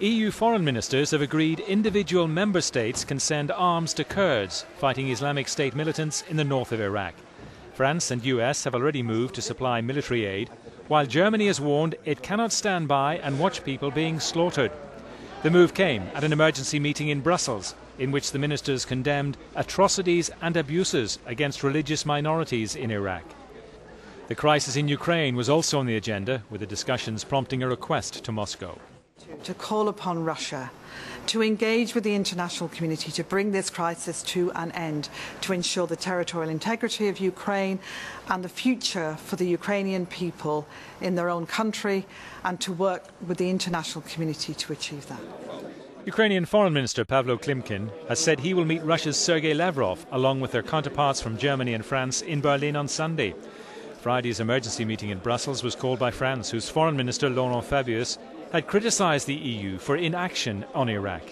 EU foreign ministers have agreed individual member states can send arms to Kurds fighting Islamic State militants in the north of Iraq. France and US have already moved to supply military aid, while Germany has warned it cannot stand by and watch people being slaughtered. The move came at an emergency meeting in Brussels, in which the ministers condemned atrocities and abuses against religious minorities in Iraq. The crisis in Ukraine was also on the agenda, with the discussions prompting a request to Moscow to call upon Russia to engage with the international community to bring this crisis to an end, to ensure the territorial integrity of Ukraine and the future for the Ukrainian people in their own country, and to work with the international community to achieve that. Ukrainian Foreign Minister Pavlo Klimkin has said he will meet Russia's Sergei Lavrov along with their counterparts from Germany and France in Berlin on Sunday. Friday's emergency meeting in Brussels was called by France, whose Foreign Minister Laurent Fabius had criticised the EU for inaction on Iraq.